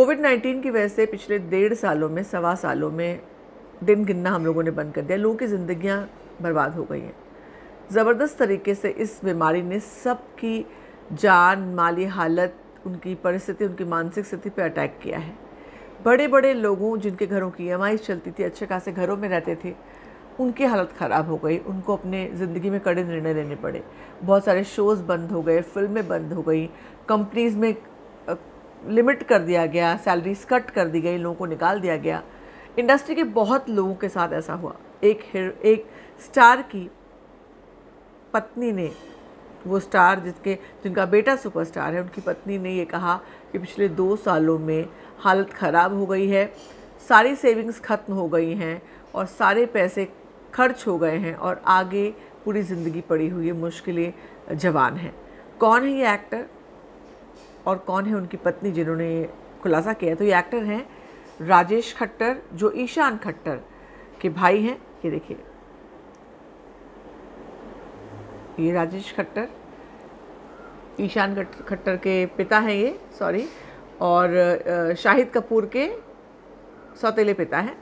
Covid nineteen की वजह से पिछले डेढ़ सालों में, सवा सालों में दिन गिनना हम लोगों ने बंद कर दिया। लोगों की ज़िंदगियाँ बर्बाद हो गई हैं। ज़बरदस्त तरीके से इस बीमारी ने सबकी जान, माली हालत, उनकी परिस्थिति, उनकी मानसिक स्थिति पर अटैक किया है। बड़े बड़े लोगों जिनके घरों की ई चलती थी, अच्छे खासे घरों में रहते थे, उनकी हालत ख़राब हो गई। उनको अपने ज़िंदगी में कड़े निर्णय लेने पड़े। बहुत सारे शोज़ बंद हो गए, फ़िल्में बंद हो गई, कंपनीज़ में लिमिट कर दिया गया सैलरीज कट कर दी गई, लोगों को निकाल दिया गया। इंडस्ट्री के बहुत लोगों के साथ ऐसा हुआ। एक एक स्टार की पत्नी ने, वो स्टार जिसके, जिनका बेटा सुपरस्टार है, उनकी पत्नी ने ये कहा कि पिछले दो सालों में हालत ख़राब हो गई है, सारी सेविंग्स ख़त्म हो गई हैं और सारे पैसे खर्च हो गए हैं और आगे पूरी ज़िंदगी पड़ी हुई है, मुश्किलें जवान हैं। कौन है ये एक्टर और कौन है उनकी पत्नी जिन्होंने खुलासा किया तो ये एक्टर हैं राजेश खट्टर, जो ईशान खट्टर के भाई हैं। ये देखिए। ये राजेश खट्टर, ईशान खट्टर के पिता हैं ये सॉरी और शाहिद कपूर के सौतेले पिता हैं।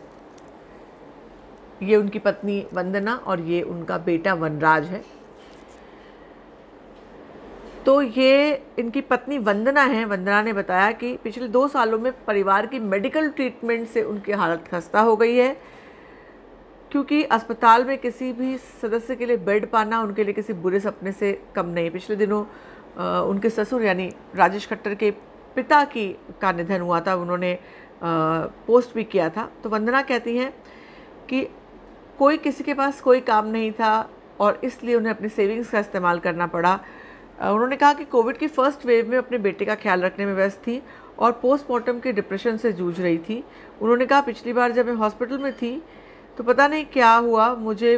ये उनकी पत्नी वंदना और ये उनका बेटा वनराज है। तो ये इनकी पत्नी वंदना है। वंदना ने बताया कि पिछले दो सालों में परिवार की मेडिकल ट्रीटमेंट से उनकी हालत खस्ता हो गई है। क्योंकि अस्पताल में किसी भी सदस्य के लिए बेड पाना उनके लिए किसी बुरे सपने से कम नहीं। पिछले दिनों आ, उनके ससुर यानी राजेश खट्टर के पिता की का निधन हुआ था। उन्होंने आ, पोस्ट भी किया था। तो वंदना कहती हैं कि कोई किसी के पास कोई काम नहीं था और इसलिए उन्हें अपनी सेविंग्स का इस्तेमाल करना पड़ा। उन्होंने कहा कि कोविड की फ़र्स्ट वेव में अपने बेटे का ख्याल रखने में व्यस्त थी और पोस्टमार्टम के डिप्रेशन से जूझ रही थी। उन्होंने कहा पिछली बार जब मैं हॉस्पिटल में थी तो पता नहीं क्या हुआ। मुझे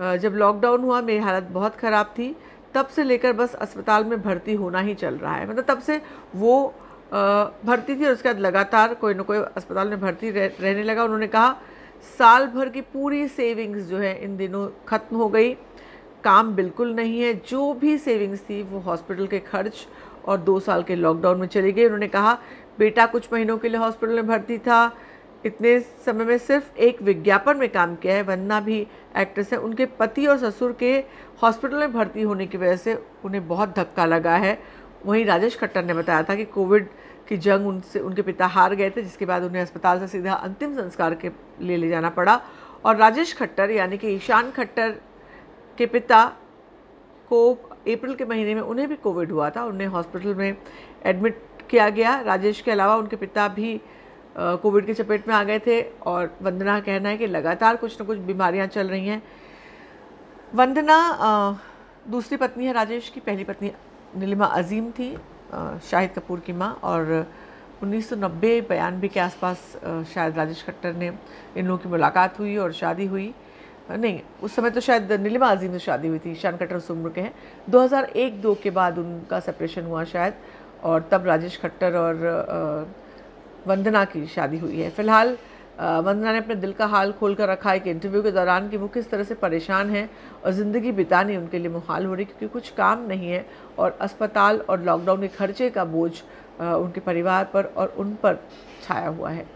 जब लॉकडाउन हुआ मेरी हालत बहुत ख़राब थी। तब से लेकर बस अस्पताल में भर्ती होना ही चल रहा है। मतलब तब से वो भर्ती थी और उसके बाद लगातार कोई ना कोई अस्पताल में भर्ती रह, रहने लगा। उन्होंने कहा साल भर की पूरी सेविंग्स जो है इन दिनों ख़त्म हो गई। काम बिल्कुल नहीं है। जो भी सेविंग्स थी वो हॉस्पिटल के खर्च और दो साल के लॉकडाउन में चली गई उन्होंने कहा, बेटा, कुछ महीनों के लिए हॉस्पिटल में भर्ती था। इतने समय में सिर्फ़ एक विज्ञापन में काम किया है वंदना भी एक्ट्रेस है। उनके पति और ससुर के हॉस्पिटल में भर्ती होने की वजह से उन्हें बहुत धक्का लगा है। वहीं राजेश खट्टर ने बताया था कि कोविड की जंग उनसे, उनके पिता हार गए थे, जिसके बाद उन्हें अस्पताल से सीधा अंतिम संस्कार के लिए ले जाना पड़ा। और राजेश खट्टर, यानी कि ईशान खट्टर के पिता को अप्रैल के महीने में उन्हें भी कोविड हुआ था, उन्हें हॉस्पिटल में एडमिट किया गया। राजेश के अलावा उनके पिता भी कोविड की चपेट में आ गए थे और वंदना कहना है कि लगातार कुछ ना कुछ बीमारियाँ चल रही हैं। वंदना दूसरी पत्नी है राजेश की। पहली पत्नी नीलिमा अजीम थी शाहिद कपूर की माँ और 1990 बयानबे के आसपास शायद राजेश खट्टर ने इन लोगों की मुलाकात हुई और शादी हुई। नहीं, उस समय तो शायद नीलिमा अजीम से शादी हुई थी, ईशान खट्टर उस उम्र के हैं। 2001-2 के बाद उनका सेपरेशन हुआ शायद, और तब राजेश खट्टर और वंदना की शादी हुई है। फ़िलहाल वंदना ने अपने दिल का हाल खोल कर रखा एक इंटरव्यू के दौरान कि वो किस तरह से परेशान हैं और ज़िंदगी बितानी उनके लिए मुहाल हो रही क्योंकि कुछ काम नहीं है और अस्पताल और लॉकडाउन के खर्चे का बोझ उनके परिवार पर और उन पर छाया हुआ है।